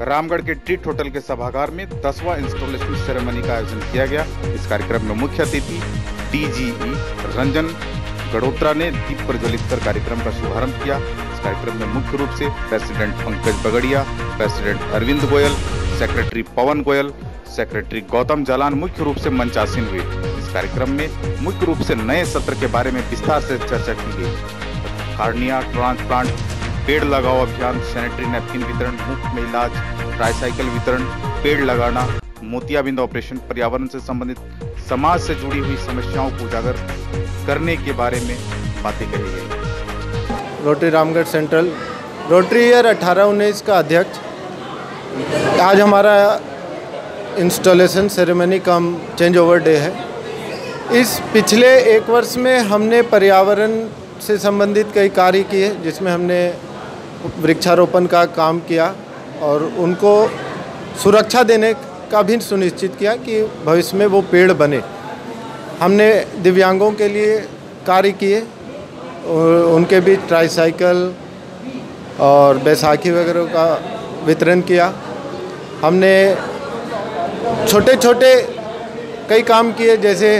रामगढ़ के treat hotel के सभागार में दसवां इंस्टॉलेशन सेरेमनी का आयोजन किया गया। इस कार्यक्रम में मुख्य अतिथि डीजीई रंजन गडोत्रा ने दीप प्रज्वलित कर कार्यक्रम का शुभारंभ किया। इस कार्यक्रम में मुख्य रूप से president Pankaj Bagadia, president Arvind Goyal, secretary Pawan Goyal, secretary Gautam Jalan मुख्य रूप से मंचासीन हुए। इस कार्यक्रम में मुख्य रूप से नए सत्र के बारे में विस्तार से चर्चा की गई। कार्निया ट्रांसप्लांट पेड़ लगाओ अभियान सैनिटरी नैपकिन वितरण मुफ़्त में इलाज ट्राईसाइकिल वितरण, पेड़ लगाना मोतियाबिंद ऑपरेशन पर्यावरण से संबंधित, समाज से जुड़ी हुई समस्याओं को उजागर करने के बारे में बातें कही गई Rotary Ramgarh central Rotary year अठारह उन्नीस का अध्यक्ष। आज हमारा installation ceremony cum change over day है। इस पिछले एक वर्ष में हमने पर्यावरण से संबंधित कई कार्य किए, जिसमें हमने वृक्षारोपण का काम किया और उनको सुरक्षा देने का भी सुनिश्चित किया कि भविष्य में वो पेड़ बने। हमने दिव्यांगों के लिए कार्य किए उनके बीच ट्राईसाइकिल और बैसाखी वगैरह का वितरण किया। हमने छोटे छोटे कई काम किए, जैसे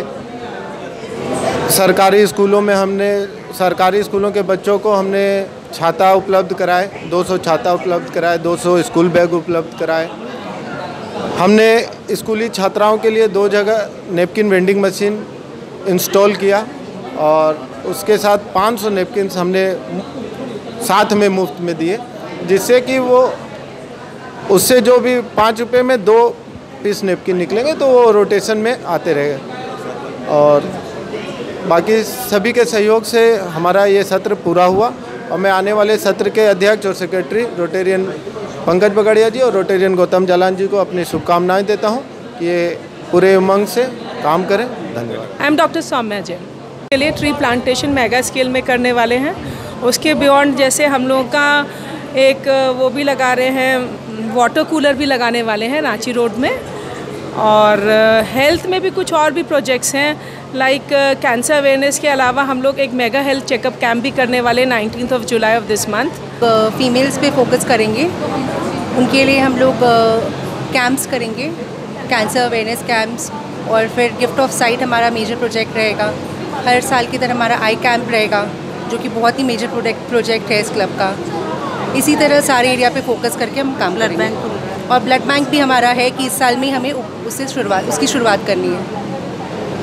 सरकारी स्कूलों में हमने, सरकारी स्कूलों के बच्चों को हमने छाता उपलब्ध कराए 200 छाता उपलब्ध कराए 200 स्कूल बैग उपलब्ध कराए। हमने स्कूली छात्राओं के लिए दो जगह नेपकिन वेंडिंग मशीन इंस्टॉल किया और उसके साथ 500 सौ नेपकिन हमने साथ में मुफ़्त में दिए, जिससे कि वो उससे जो भी पाँच रुपये में दो पीस नेपकिन निकलेंगे तो वो रोटेशन में आते रहेगा और बाकी सभी के सहयोग से हमारा ये सत्र पूरा हुआ। और मैं आने वाले सत्र के अध्यक्ष और सेक्रेटरी रोटेरियन पंकज बगड़िया जी और रोटेरियन गौतम जालान जी को अपनी शुभकामनाएँ देता हूँ कि ये पूरे उमंग से काम करें। धन्यवाद। I am doctor Saumya Jain के लिए ट्री प्लांटेशन मेगा स्केल में करने वाले हैं। उसके बियॉन्ड जैसे हम लोगों का एक, वो भी लगा रहे हैं वाटर कूलर भी लगाने वाले हैं रांची रोड में। और हेल्थ में भी कुछ और भी प्रोजेक्ट्स हैं। लाइक कैंसर अवेयरनेस के अलावा हम लोग एक मेगा हेल्थ चेकअप कैंप भी करने वाले nineteen of July of this month females पे फोकस करेंगे। उनके लिए हम लोग कैंप्स uh, करेंगे। कैंसर अवेयरनेस कैंप्स और फिर गिफ्ट ऑफ़ साइट हमारा मेजर प्रोजेक्ट रहेगा। हर साल की तरह हमारा आई कैंप रहेगा जो कि बहुत ही मेजर प्रोजेक्ट प्रोजेक्ट है इस क्लब का। इसी तरह सारे एरिया पे फोकस करके हम काम ब्लड बैंक और ब्लड बैंक भी हमारा है कि इस साल में हमें उससे शुरुआत उसकी शुरुआत करनी है।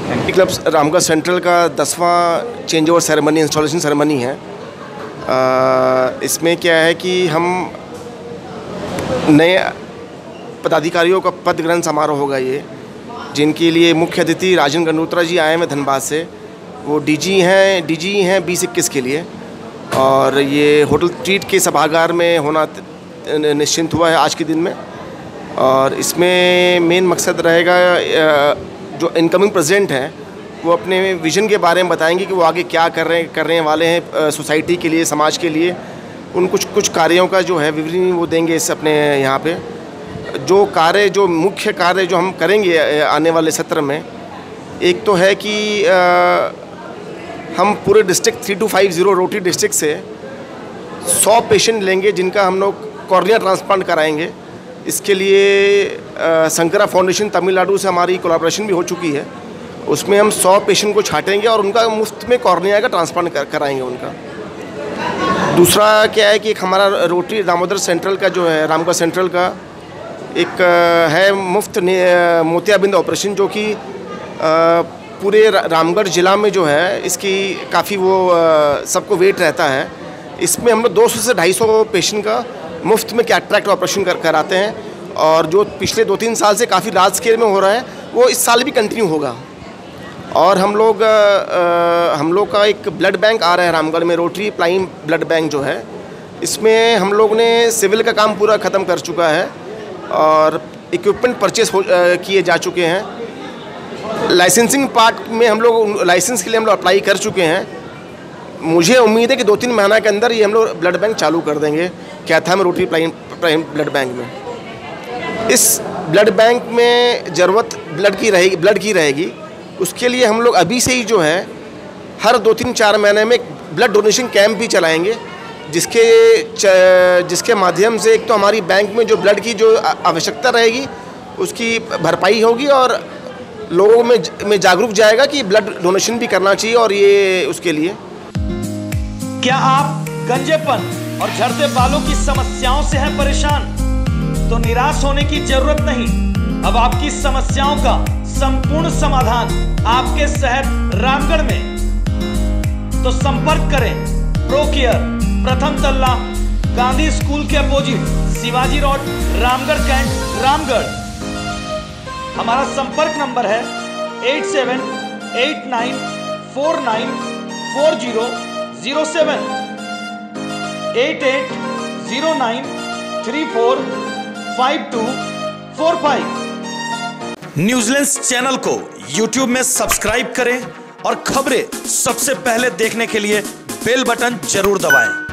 क्लब्स, रामगढ़ सेंट्रल का दसवां change over ceremony installation ceremony है इसमें क्या है कि हम नए पदाधिकारियों का पद ग्रहण समारोह होगा ये, जिनके लिए मुख्य अतिथि राजन गंडोत्रा जी आए हैं धनबाद से। वो डीजी हैं डीजी हैं बीस इक्कीस के लिए। और ये होटल ट्रीट के सभागार में होना निश्चिंत हुआ है आज के दिन में। और इसमें मेन मकसद रहेगा जो इनकमिंग प्रेसिडेंट हैं वो अपने विजन के बारे में बताएँगे कि वो आगे क्या कर रहे करने वाले हैं सोसाइटी के लिए समाज के लिए। उन कुछ कुछ कार्यों का जो है विवरण वो देंगे इस अपने यहाँ पे। जो कार्य जो मुख्य कार्य जो हम करेंगे आने वाले सत्र में एक तो है कि आ, हम पूरे district three two five zero रोटी डिस्ट्रिक्ट से सौ पेशेंट लेंगे जिनका हम लोग कॉर्निया ट्रांसप्लांट कराएँगे। इसके लिए शंकरा फाउंडेशन तमिलनाडु से हमारी कोलाब्रेशन भी हो चुकी है। उसमें हम सौ पेशेंट को छाटेंगे और उनका मुफ़्त में कॉर्निया का ट्रांसप्लांट कर, कराएँगे उनका। दूसरा क्या है कि एक हमारा रोटरी दामोदर सेंट्रल का जो है रामगढ़ सेंट्रल का एक है मुफ़्त मोतियाबिंद ऑपरेशन जो कि पूरे रामगढ़ ज़िला में जो है इसकी काफ़ी वो सबको वेट रहता है। इसमें हम लोग दो सौ से ढाई पेशेंट का मुफ़्त में कैट्रैक्ट ऑपरेशन कर कराते हैं और जो पिछले दो तीन साल से काफ़ी लार्ज स्केल में हो रहा है वो इस साल भी कंटिन्यू होगा। और हम लोग आ, हम लोग का एक ब्लड बैंक आ रहा है रामगढ़ में रोटरी प्लाइम ब्लड बैंक जो है। इसमें हम लोग ने सिविल का काम पूरा ख़त्म कर चुका है और इक्विपमेंट परचेस किए जा चुके हैं। लाइसेंसिंग पार्ट में हम लोग लाइसेंस के लिए हम लोग अप्लाई कर चुके हैं। मुझे उम्मीद है कि दो तीन महीना के अंदर ये हम लोग ब्लड बैंक चालू कर देंगे। क्या कैथाम रोटरी प्राइम ब्लड बैंक में? इस ब्लड बैंक में ज़रूरत ब्लड की रहेगी ब्लड की रहेगी। उसके लिए हम लोग अभी से ही जो है, हर दो तीन चार महीने में ब्लड डोनेशन कैंप भी चलाएँगे, जिसके जिसके माध्यम से एक तो हमारी बैंक में जो ब्लड की जो आवश्यकता रहेगी, उसकी भरपाई होगी और लोगों में में जागरूक जाएगा कि ब्लड डोनेशन भी करना चाहिए और ये उसके लिए। क्या आप गंजेपन और झड़ते बालों की समस्याओं से हैं परेशान? तो निराश होने की ज़रूरत नहीं। अब आपकी समस्याओं का संपूर्ण समाधान आपके शहर रामगढ़ में। तो संपर्क करें प्रो केयर प्रथम तल्ला, गांधी स्कूल के opposite, Shivaji road, Ramgarh cantt, Ramgarh. हमारा संपर्क नंबर है eight seven eight nine four nine four zero zero seven eight eight zero nine three four five two four five New Zealand channel को YouTube में subscribe करें और खबरें सबसे पहले देखने के लिए बेल बटन ज़रूर दबाएँ।